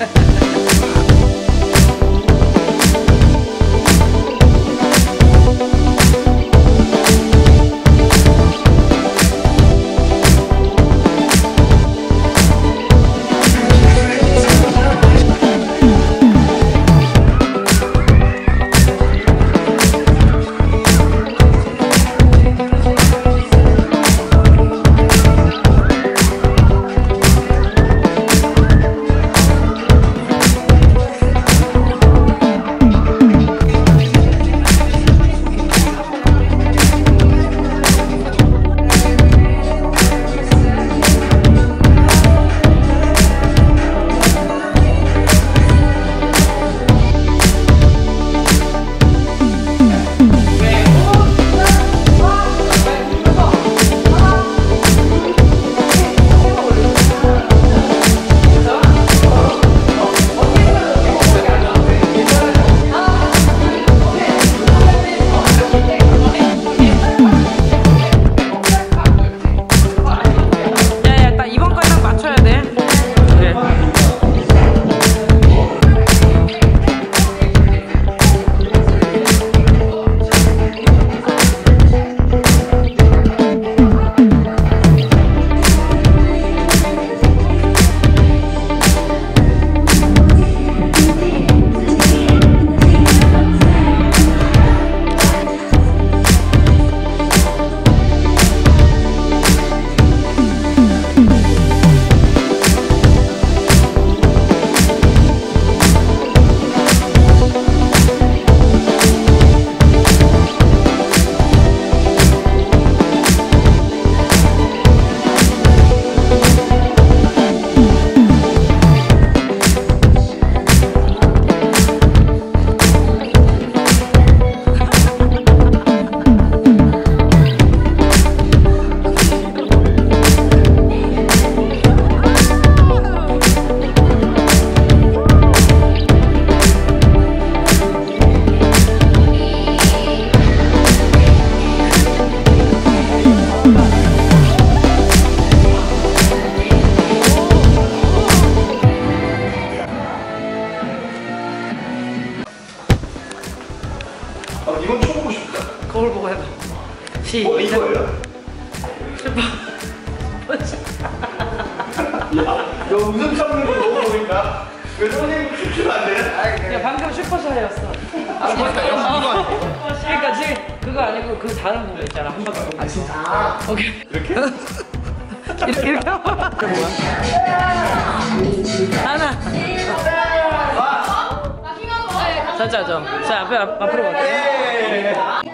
Ha ha ha! 이건 쳐보고 싶다. 거울 보고 해봐 시작 어, 이거예요? 슈퍼 야, 너 웃음 참는 거 너무 보인다. 왜 선생님 춤추면 안 돼? 야 방금 슈퍼샷이었어 아, 맞다. 이거 아니고. 그러니까 지금 그거 아니고 그 다른 부분 있잖아 한 바퀴 아 진짜? 오케이 이렇게? 이렇게 이렇게 하나 자자 좀자 앞에 앞- 앞으로 갈게요